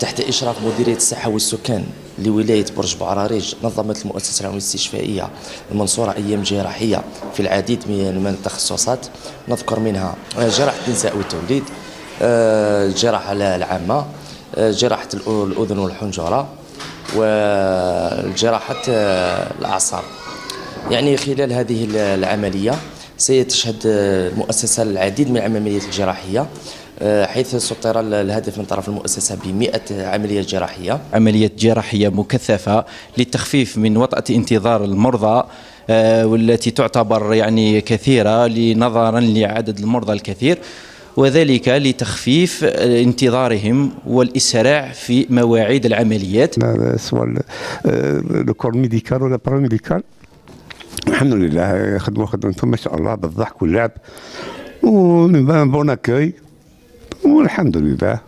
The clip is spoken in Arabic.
تحت إشراف مديرية الصحة والسكان لولاية برج بعراريج نظمت المؤسسة العلومية الاستشفائية المنصورة أيام جراحية في العديد من التخصصات. نذكر منها جراحة النساء والتوليد الجراحة العامة جراحة الأذن والحنجرة وجراحة الأعصاب. يعني خلال هذه العملية سيتشهد المؤسسة العديد من العمليات الجراحية حيث سطر الهدف من طرف المؤسسة ب عملية جراحية. عملية جراحية مكثفة للتخفيف من وطأة انتظار المرضى والتي تعتبر يعني كثيرة نظرا لعدد المرضى الكثير وذلك لتخفيف انتظارهم والإسراع في مواعيد العمليات. سواء le corps médical ولا paramédical؟ الحمد لله خدموا خدمتهم ما شاء الله بالضحك واللعب. ونبان بون اكوي والحمد لله